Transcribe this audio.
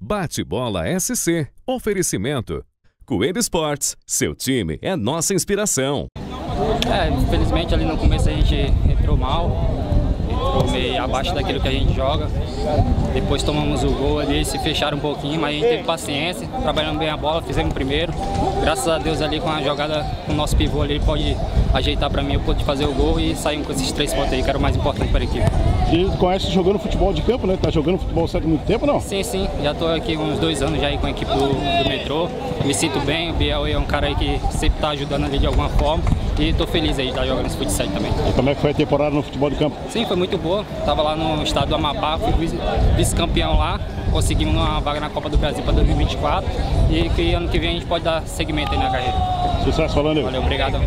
Bate Bola SC. Oferecimento. Coelho Esportes. Seu time é nossa inspiração. É, infelizmente ali no começo a gente entrou mal, abaixo daquilo que a gente joga. Depois tomamos o gol ali, se fecharam um pouquinho, mas a gente teve paciência, trabalhando bem a bola, fizemos o primeiro. Graças a Deus ali com a jogada, com o nosso pivô ali, ele pode ajeitar para mim, eu pude fazer o gol e saímos com esses três pontos aí, que era o mais importante para a equipe. E conhece jogando futebol de campo, né? Tá jogando futebol certo há muito tempo, não? Sim, sim, já estou aqui uns dois anos já aí com a equipe do, do metrô. Me sinto bem, o Biel é um cara aí que sempre está ajudando ali de alguma forma. E estou feliz aí de estar jogando esse futsal também. E como é que foi a temporada no futebol de campo? Sim, foi muito boa. Tava lá no estado do Amapá, fui vice-campeão lá. Conseguimos uma vaga na Copa do Brasil para 2024. E que ano que vem a gente pode dar segmento aí na carreira. Sucesso falando. Valeu, obrigado.